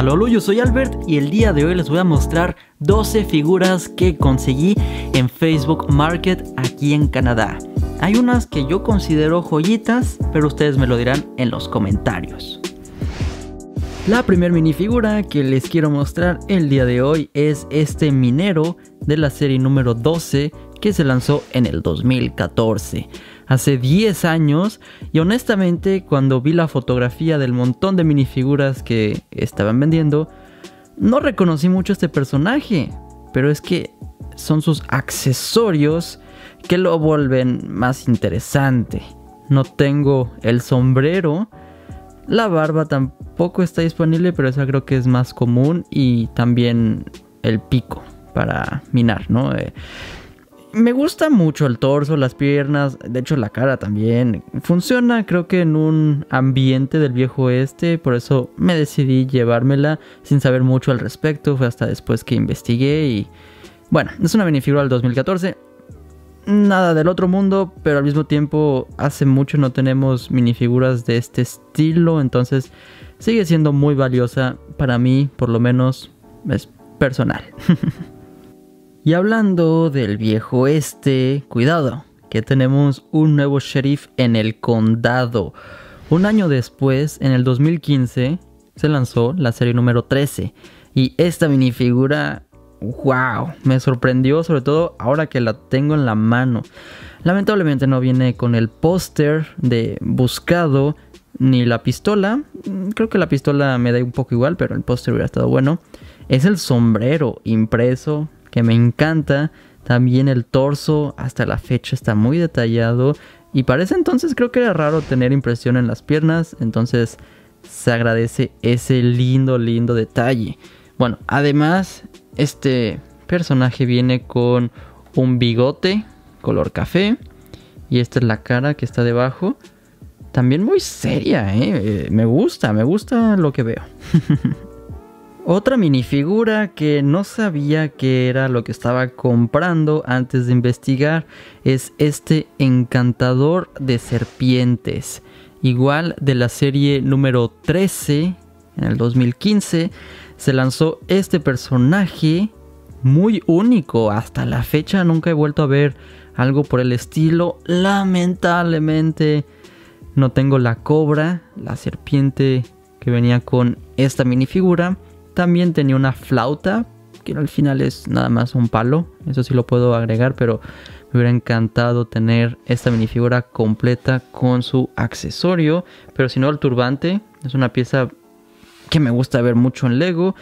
Aló, yo soy Albert y el día de hoy les voy a mostrar 12 figuras que conseguí en Facebook Market aquí en Canadá. Hay unas que yo considero joyitas, pero ustedes me lo dirán en los comentarios. La primera minifigura que les quiero mostrar el día de hoy es este minero de la serie número 12 que se lanzó en el 2014 hace 10 años y honestamente cuando vi la fotografía del montón de minifiguras que estaban vendiendo, no reconocí mucho este personaje, pero es que son sus accesorios que lo vuelven más interesante. No tengo el sombrero, la barba tampoco está disponible, pero esa creo que es más común y también el pico para minar, ¿no? Eh, me gusta mucho el torso, las piernas, de hecho la cara también. Funciona creo que en un ambiente del viejo este, por eso me decidí llevármela sin saber mucho al respecto. Fue hasta después que investigué y... Bueno, es una minifigura del 2014. Nada del otro mundo, pero al mismo tiempo hace mucho no tenemos minifiguras de este estilo, entonces sigue siendo muy valiosa para mí, por lo menos es personal. Y hablando del viejo este, cuidado, que tenemos un nuevo sheriff en el condado. Un año después, en el 2015, se lanzó la serie número 13. Y esta minifigura, wow, me sorprendió sobre todo ahora que la tengo en la mano. Lamentablemente no viene con el póster de buscado ni la pistola. Creo que la pistola me da un poco igual, pero el póster hubiera estado bueno. Es el sombrero impreso que me encanta. También el torso hasta la fecha está muy detallado. Y parece entonces creo que era raro tener impresión en las piernas. Entonces se agradece ese lindo, lindo detalle. Bueno, además este personaje viene con un bigote color café. Y esta es la cara que está debajo. También muy seria, ¿eh? Me gusta, me gusta lo que veo. Otra minifigura que no sabía que era lo que estaba comprando antes de investigar es este encantador de serpientes. Igual de la serie número 13 en el 2015 se lanzó este personaje muy único. Hasta la fecha nunca he vuelto a ver algo por el estilo. Lamentablemente no tengo la cobra, la serpiente que venía con esta minifigura. También tenía una flauta, que al final es nada más un palo. Eso sí lo puedo agregar, pero me hubiera encantado tener esta minifigura completa con su accesorio. Pero si no, el turbante es una pieza que me gusta ver mucho en Lego.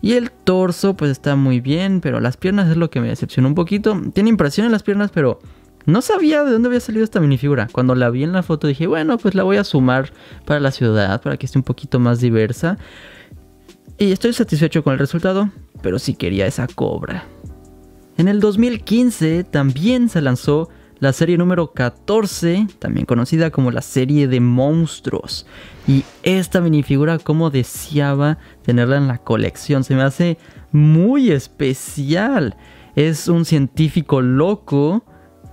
Y el torso pues está muy bien, pero las piernas es lo que me decepcionó un poquito. Tiene impresión en las piernas, pero no sabía de dónde había salido esta minifigura. Cuando la vi en la foto dije, bueno, pues la voy a sumar para la ciudad, para que esté un poquito más diversa. Y estoy satisfecho con el resultado, pero sí quería esa cobra. En el 2015 también se lanzó la serie número 14, también conocida como la serie de monstruos. Y esta minifigura como deseaba tenerla en la colección, se me hace muy especial. Es un científico loco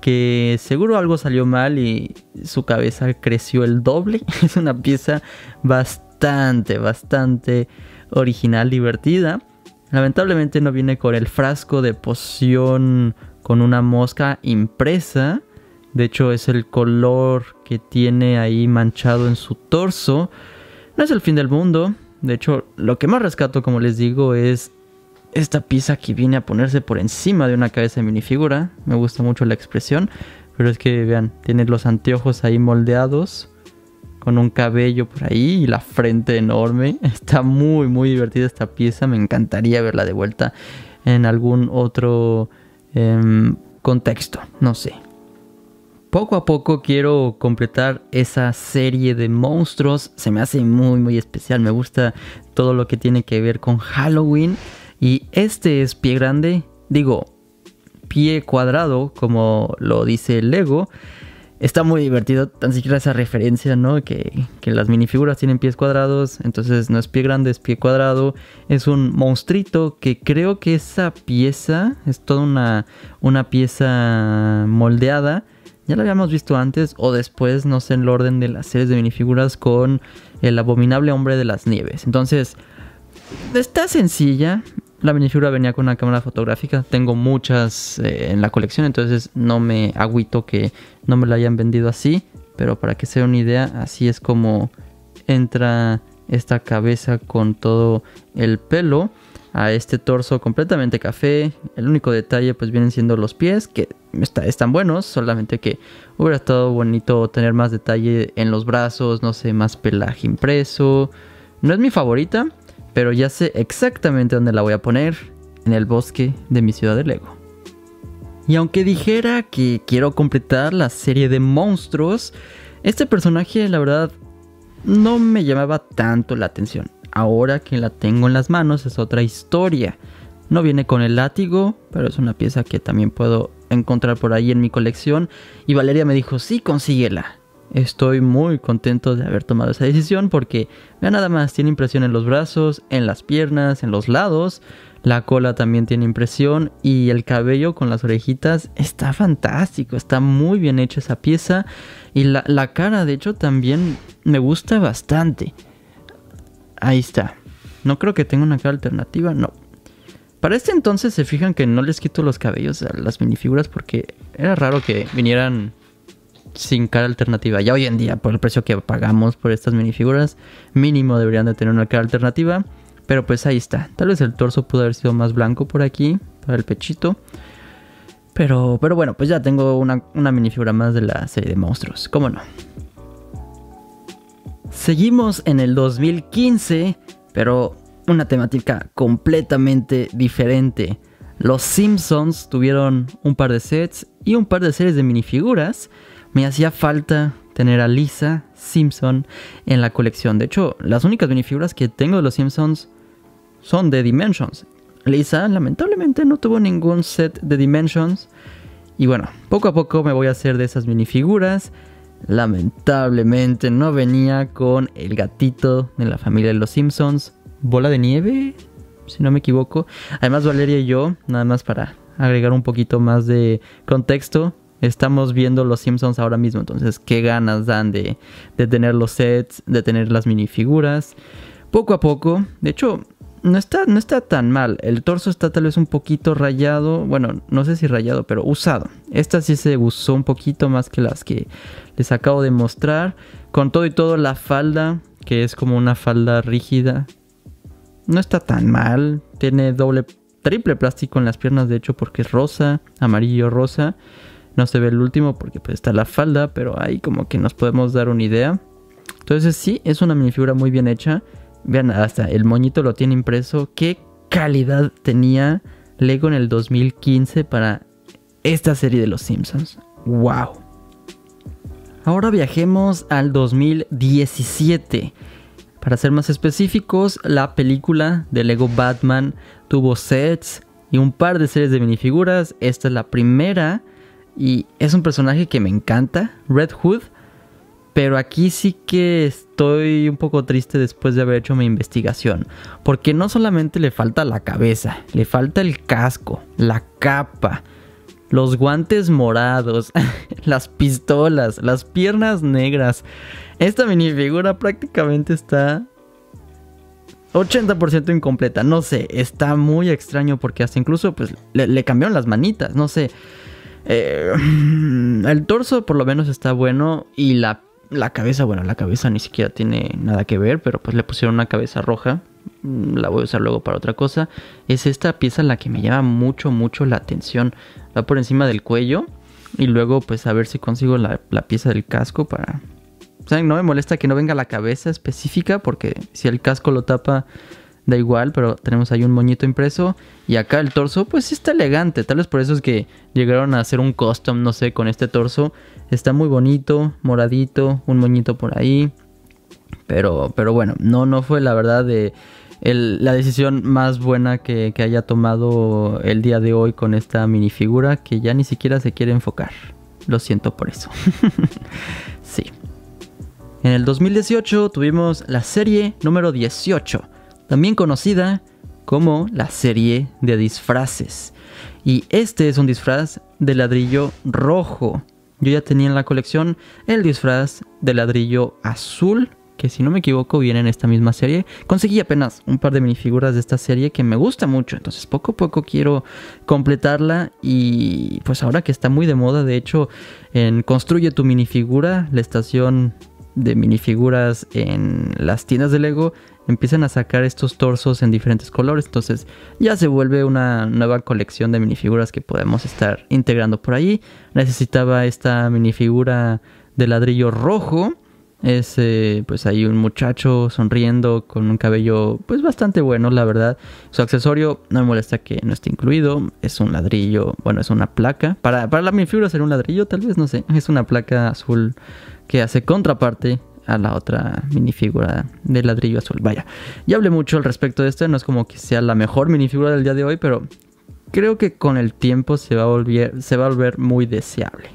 que seguro algo salió mal y su cabeza creció el doble. Es una pieza bastante, bastante original, divertida. Lamentablemente no viene con el frasco de poción con una mosca impresa. De hecho es el color que tiene ahí manchado en su torso. No es el fin del mundo. De hecho, lo que más rescato, como les digo, es esta pieza que viene a ponerse por encima de una cabeza de minifigura. Me gusta mucho la expresión. Pero es que vean, tiene los anteojos ahí moldeados con un cabello por ahí y la frente enorme. Está muy, muy divertida esta pieza. Me encantaría verla de vuelta en algún otro em, contexto. No sé. Poco a poco quiero completar esa serie de monstruos. Se me hace muy, muy especial. Me gusta todo lo que tiene que ver con Halloween. Y este es pie grande. Digo, pie cuadrado, como lo dice Lego está muy divertido, tan siquiera esa referencia, ¿no? Que, las minifiguras tienen pies cuadrados, entonces no es pie grande, es pie cuadrado. Es un monstruito que creo que esa pieza es toda una, una pieza moldeada. Ya la habíamos visto antes o después, no sé, en el orden de las series de minifiguras con el abominable hombre de las nieves. Entonces, está sencilla. La minifigura venía con una cámara fotográfica. Tengo muchas eh, en la colección, entonces no me agüito que no me la hayan vendido así. Pero para que sea una idea, así es como entra esta cabeza con todo el pelo a este torso completamente café. El único detalle pues vienen siendo los pies, que están buenos, solamente que hubiera estado bonito tener más detalle en los brazos, no sé, más pelaje impreso. No es mi favorita, pero ya sé exactamente dónde la voy a poner, en el bosque de mi ciudad de Lego. Y aunque dijera que quiero completar la serie de monstruos, este personaje la verdad no me llamaba tanto la atención. Ahora que la tengo en las manos es otra historia. No viene con el látigo, pero es una pieza que también puedo encontrar por ahí en mi colección. Y Valeria me dijo, sí, consíguela. Estoy muy contento de haber tomado esa decisión porque, vea nada más, tiene impresión en los brazos, en las piernas, en los lados. La cola también tiene impresión y el cabello con las orejitas está fantástico, está muy bien hecha esa pieza y la, la cara de hecho también me gusta bastante. Ahí está. No creo que tenga una cara alternativa, no. Para este entonces se fijan que no les quito los cabellos a las minifiguras porque era raro que vinieran sin cara alternativa. Ya hoy en día, por el precio que pagamos por estas minifiguras, mínimo deberían de tener una cara alternativa. Pero pues ahí está. Tal vez el torso pudo haber sido más blanco por aquí, para el pechito. Pero, pero bueno, pues ya tengo una, una minifigura más de la serie de monstruos. ¿Cómo no? Seguimos en el 2015, pero una temática completamente diferente. Los Simpsons tuvieron un par de sets y un par de series de minifiguras. Me hacía falta tener a Lisa Simpson en la colección. De hecho, las únicas minifiguras que tengo de los Simpsons son de Dimensions. Lisa lamentablemente no tuvo ningún set de Dimensions. Y bueno, poco a poco me voy a hacer de esas minifiguras. Lamentablemente no venía con el gatito de la familia de los Simpsons. Bola de nieve, si no me equivoco. Además Valeria y yo, nada más para agregar un poquito más de contexto, estamos viendo los Simpsons ahora mismo. Entonces, qué ganas dan de, de tener los sets, de tener las minifiguras. Poco a poco, de hecho, no está, no está tan mal. El torso está tal vez un poquito rayado. Bueno, no sé si rayado, pero usado. Esta sí se usó un poquito más que las que les acabo de mostrar. Con todo y todo, la falda, que es como una falda rígida, no está tan mal. Tiene doble, triple plástico en las piernas, de hecho, porque es rosa, amarillo, rosa. No se ve el último porque pues, está la falda, pero ahí como que nos podemos dar una idea. Entonces sí, es una minifigura muy bien hecha. Vean, hasta el moñito lo tiene impreso. ¿Qué calidad tenía Lego en el 2015 para esta serie de Los Simpsons? ¡Wow! Ahora viajemos al 2017. Para ser más específicos, la película de Lego Batman tuvo sets y un par de series de minifiguras. Esta es la primera y es un personaje que me encanta, Red Hood. Pero aquí sí que estoy un poco triste después de haber hecho mi investigación. Porque no solamente le falta la cabeza, le falta el casco, la capa, los guantes morados, las pistolas, las piernas negras. Esta minifigura prácticamente está 80% incompleta. No sé, está muy extraño porque hasta incluso pues le, cambiaron las manitas, no sé. Eh, el torso por lo menos está bueno y la la cabeza, bueno, la cabeza ni siquiera tiene nada que ver, pero pues le pusieron una cabeza roja. Mm, la voy a usar luego para otra cosa. Es esta pieza la que me llama mucho, mucho la atención. Va por encima del cuello. Y luego pues a ver si consigo la, la pieza del casco para... O no me molesta que no venga la cabeza específica porque si el casco lo tapa da igual, pero tenemos ahí un moñito impreso. Y acá el torso pues sí está elegante, tal vez por eso es que llegaron a hacer un custom, no sé, con este torso, está muy bonito, moradito, un moñito por ahí, pero, pero bueno, no, no fue la verdad de la decisión más buena que, que haya tomado el día de hoy con esta minifigura que ya ni siquiera se quiere enfocar, lo siento por eso, sí. En el 2018 tuvimos la serie número 18 también conocida como la serie de disfraces. Y este es un disfraz de ladrillo rojo. Yo ya tenía en la colección el disfraz de ladrillo azul, que si no me equivoco viene en esta misma serie. Conseguí apenas un par de minifiguras de esta serie que me gusta mucho, entonces poco a poco quiero completarla y pues ahora que está muy de moda, de hecho, en Construye tu minifigura, la estación de minifiguras en las tiendas de Lego empiezan a sacar estos torsos en diferentes colores. Entonces ya se vuelve una nueva colección de minifiguras que podemos estar integrando por ahí. Necesitaba esta minifigura de ladrillo rojo. Es pues ahí un muchacho sonriendo con un cabello pues bastante bueno, la verdad. Su accesorio no me molesta que no esté incluido. Es un ladrillo, bueno, es una placa. Para, para la minifigura sería un ladrillo, tal vez, no sé. Es una placa azul que hace contraparte a la otra minifigura de ladrillo azul. Vaya, ya hablé mucho al respecto de esto, no es como que sea la mejor minifigura del día de hoy, pero creo que con el tiempo se va a volver, se va a volver muy deseable.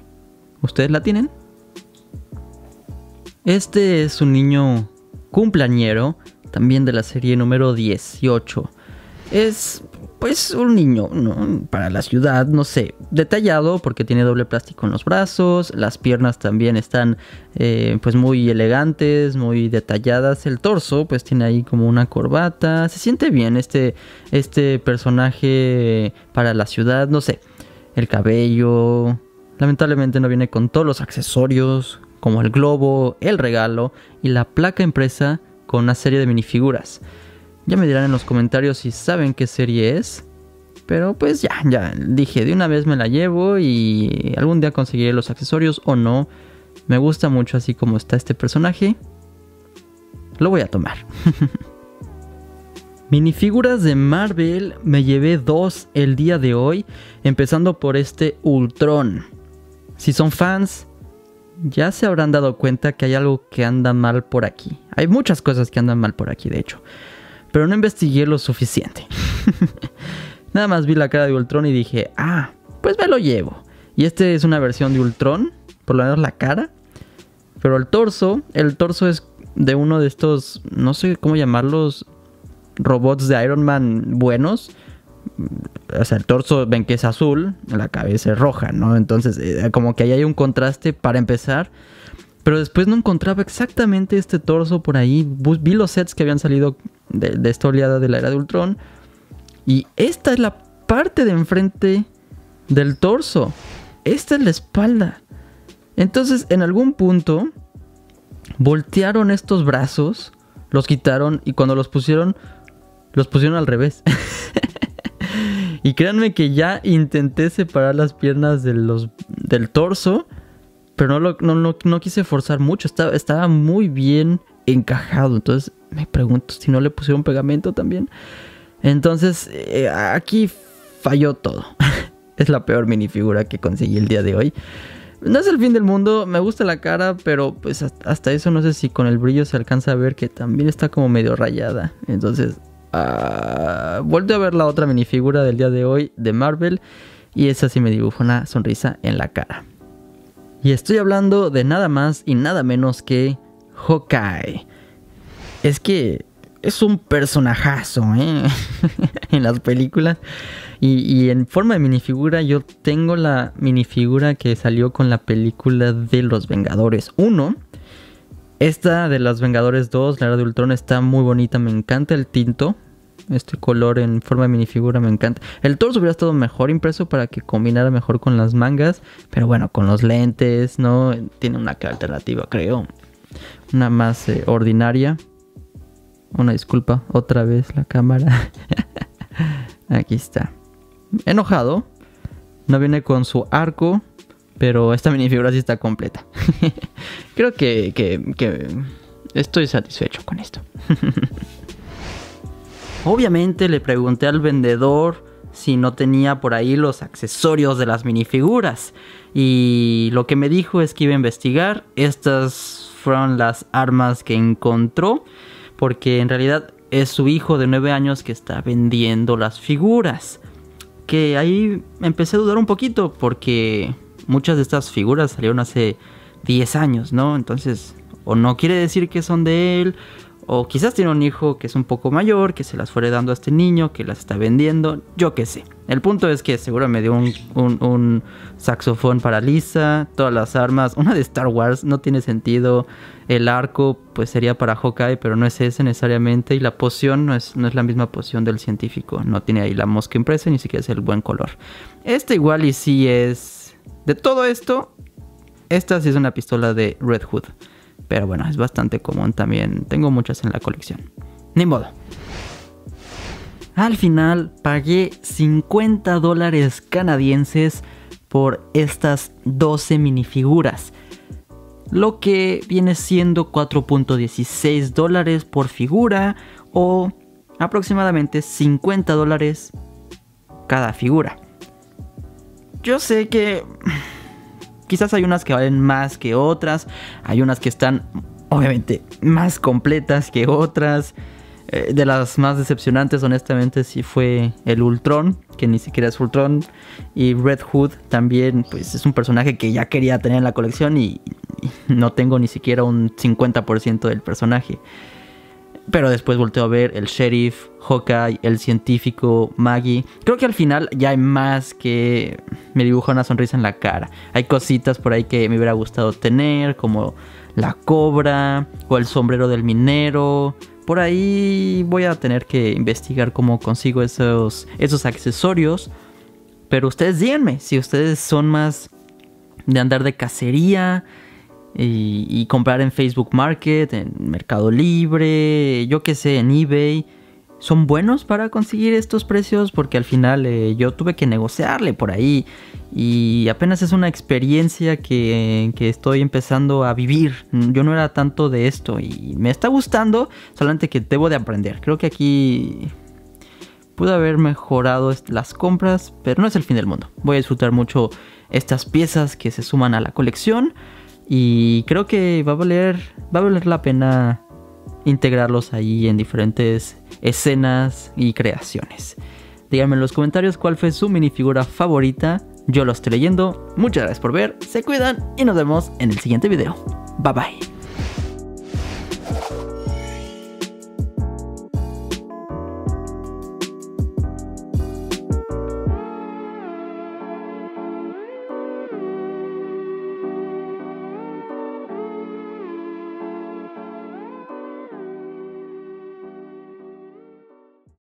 ¿Ustedes la tienen? Este es un niño cumpleañero, también de la serie número 18. Es pues un niño, ¿no? Para la ciudad, no sé, detallado porque tiene doble plástico en los brazos, las piernas también están eh, pues muy elegantes, muy detalladas, el torso pues tiene ahí como una corbata, se siente bien este, este personaje para la ciudad, no sé, el cabello, lamentablemente no viene con todos los accesorios como el globo, el regalo y la placa impresa con una serie de minifiguras. Ya me dirán en los comentarios si saben qué serie es. Pero pues ya, ya dije, de una vez me la llevo y algún día conseguiré los accesorios o no. Me gusta mucho así como está este personaje. Lo voy a tomar. Minifiguras de Marvel me llevé dos el día de hoy, empezando por este Ultron. Si son fans, ya se habrán dado cuenta que hay algo que anda mal por aquí. Hay muchas cosas que andan mal por aquí, de hecho pero no investigué lo suficiente. Nada más vi la cara de Ultron y dije, ah, pues me lo llevo. Y este es una versión de Ultron, por lo menos la cara. Pero el torso, el torso es de uno de estos, no sé cómo llamarlos, robots de Iron Man buenos. O sea, el torso ven que es azul, la cabeza es roja, ¿no? Entonces, eh, como que ahí hay un contraste para empezar. Pero después no encontraba exactamente este torso por ahí. Vi los sets que habían salido de, esta oleada de la era de Ultron. Y esta es la parte de enfrente del torso. Esta es la espalda. Entonces, en algún punto, voltearon estos brazos, los quitaron y cuando los pusieron, los pusieron al revés. y créanme que ya intenté separar las piernas del torso pero no, no, no, quise forzar mucho, estaba, estaba muy bien encajado. Entonces me pregunto si no le pusieron pegamento también. Entonces eh, aquí falló todo. es la peor minifigura que conseguí el día de hoy. No es el fin del mundo, me gusta la cara, pero pues hasta eso no sé si con el brillo se alcanza a ver que también está como medio rayada. Entonces, uh, vuelto a ver la otra minifigura del día de hoy de Marvel y esa sí me dibuja una sonrisa en la cara. Y estoy hablando de nada más y nada menos que Hawkeye. Es que es un personajazo ¿eh? en las películas. Y, en forma de minifigura, yo tengo la minifigura que salió con la película de Los Vengadores 1. Esta de Los Vengadores 2, la era de Ultron, está muy bonita. Me encanta el tinto. Este color en forma de minifigura me encanta. El torso hubiera estado mejor impreso para que combinara mejor con las mangas. Pero bueno, con los lentes, ¿no? Tiene una alternativa, creo. Una más eh, ordinaria. Una disculpa, otra vez la cámara. Aquí está. Enojado. No viene con su arco. Pero esta minifigura sí está completa. creo que, que estoy satisfecho con esto. Obviamente le pregunté al vendedor si no tenía por ahí los accesorios de las minifiguras. Y lo que me dijo es que iba a investigar. Estas fueron las armas que encontró. Porque en realidad es su hijo de 9 años que está vendiendo las figuras. Que ahí empecé a dudar un poquito porque muchas de estas figuras salieron hace 10 años, ¿no? Entonces, o no quiere decir que son de él, o quizás tiene un hijo que es un poco mayor, que se las fue dando a este niño, que las está vendiendo, yo qué sé. El punto es que seguro me dio un, saxofón para Lisa, todas las armas, una de Star Wars, no tiene sentido. El arco, pues sería para Hawkeye, pero no es ese necesariamente. Y la poción no es, no es la misma poción del científico. No tiene ahí la mosca impresa, ni siquiera es el buen color. Este igual y sí es. De todo esto, esta sí es una pistola de Red Hood. Pero bueno, es bastante común también. Tengo muchas en la colección. Ni modo. Al final pagué 50 dólares canadienses por estas 12 minifiguras. Lo que viene siendo 4.16 dólares por figura o aproximadamente 50 dólares cada figura. Yo sé que quizás hay unas que valen más que otras, hay unas que están obviamente más completas que otras. Eh, de las más decepcionantes, honestamente, sí fue el Ultron, que ni siquiera es Ultron. Y Red Hood también, pues es un personaje que ya quería tener en la colección y, no tengo ni siquiera un 50% del personaje. Pero después volteo a ver el sheriff, Hawkeye, el científico, Maggie. Creo que al final ya hay más que me dibuja una sonrisa en la cara. Hay cositas por ahí que me hubiera gustado tener, como la cobra o el sombrero del minero. Por ahí voy a tener que investigar cómo consigo esos, esos accesorios. Pero ustedes díganme si ustedes son más de andar de cacería y, comprar en Facebook Market, en Mercado Libre, yo qué sé, en eBay son buenos para conseguir estos precios porque al final eh, yo tuve que negociarle por ahí y apenas es una experiencia que, que, estoy empezando a vivir. Yo no era tanto de esto y me está gustando, solamente que debo de aprender. Creo que aquí pude haber mejorado las compras, pero no es el fin del mundo. Voy a disfrutar mucho estas piezas que se suman a la colección y creo que va a valer, va a valer la pena integrarlos ahí en diferentes escenas y creaciones. Díganme en los comentarios cuál fue su minifigura favorita. Yo lo estoy leyendo. Muchas gracias por ver, se cuidan y nos vemos en el siguiente video. Bye bye.